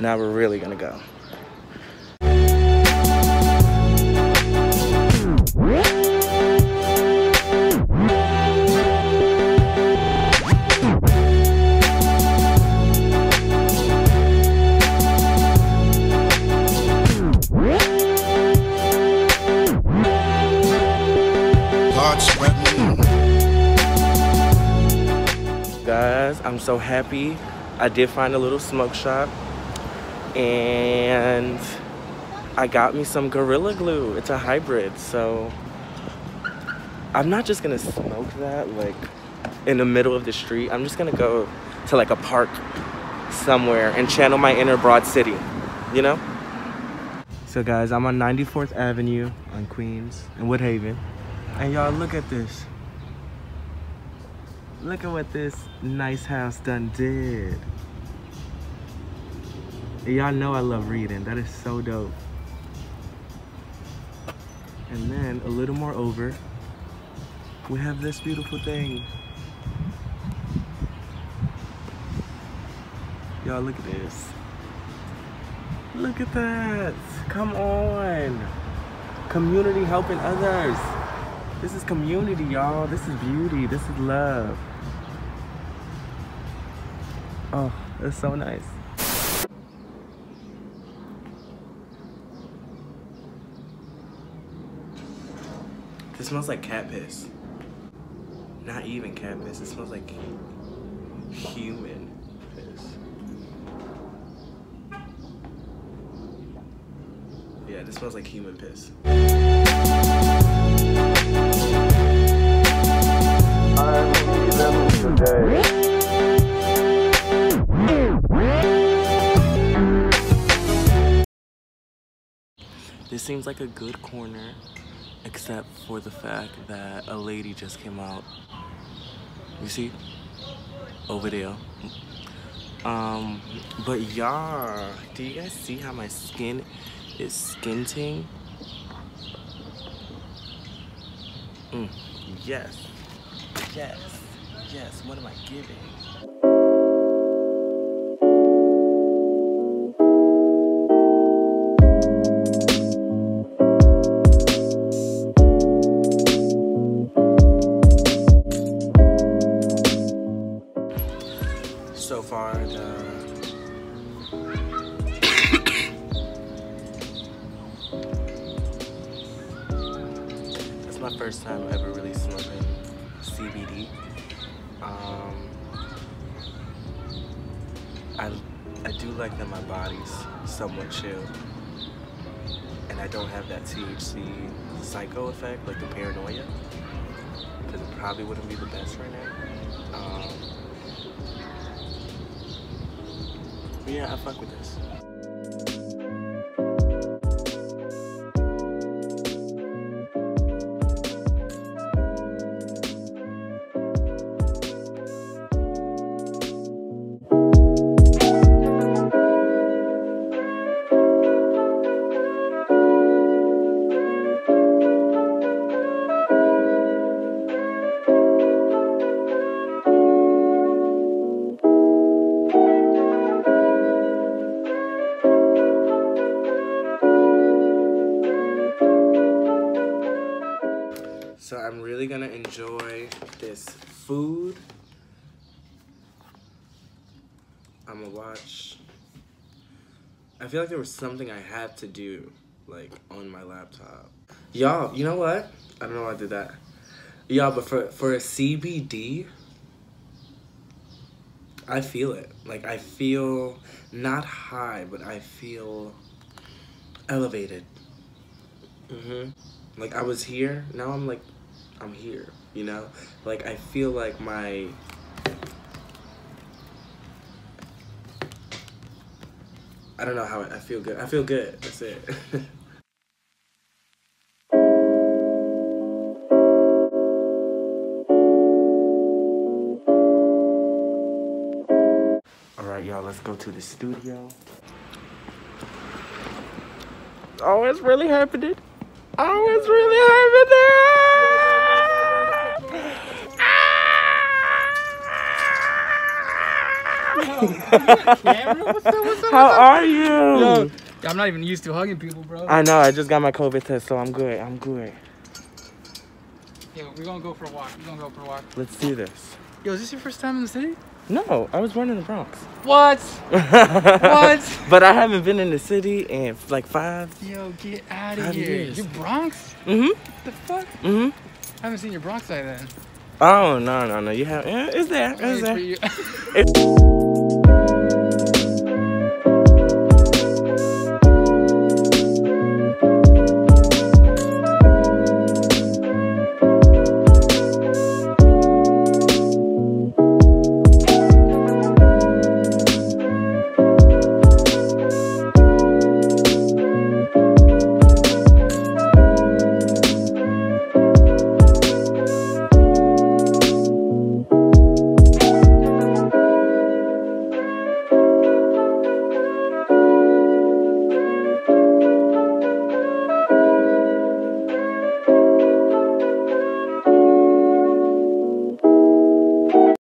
Now we're really gonna go. Guys, I'm so happy. I did find a little smoke shop and I got me some Gorilla Glue. It's a hybrid, so I'm not just gonna smoke that like in the middle of the street. I'm just gonna go to like a park somewhere and channel my inner Broad City, you know? So guys, I'm on 94th Avenue on Queens in Woodhaven. And y'all look at this. Look at what this nice house done did. Y'all know I love reading. That is so dope. And then a little more over, we have this beautiful thing. Y'all look at this. Look at that. Come on. Community helping others. This is community, y'all. This is beauty. This is love. Oh, that's so nice. This smells like cat piss. Not even cat piss. It smells like human piss. Yeah, this smells like human piss. This seems like a good corner, except for the fact that a lady just came out. You see? Over there. Um, but y'all, do you guys see how my skin is skinting? Mm, yes, yes, yes, what am I giving? My first time ever really smoking CBD. Um, I, I do like that my body's somewhat chill. And I don't have that THC psycho effect, like the paranoia. Because it probably wouldn't be the best right now. Um, yeah, I fuck with this. Really gonna enjoy this food. I'm gonna watch. I feel like there was something I had to do, like on my laptop. Y'all, you know what? I don't know why I did that. Y'all, but for for a CBD, I feel it. Like I feel not high, but I feel elevated. Mhm. Like I was here, now I'm like I'm here, you know? Like I feel like my I don't know how I, I feel good. I feel good. That's it. All right, y'all, let's go to the studio. Oh, it's really happening. Oh, it's really happening. What's up? What's up? How are you? Yo, I'm not even used to hugging people, bro. I know. I just got my COVID test, so I'm good. I'm good. Yo, we're gonna go for a walk. We're gonna go for a walk. Let's do this. Yo, is this your first time in the city? No, I was born in the Bronx. What? What? But I haven't been in the city in like five. Yo, get out of here. years. You Bronx? Mhm. The fuck? Mhm. I haven't seen your Bronx side then. Oh no no no! You have yeah, it's there. It's there. It's-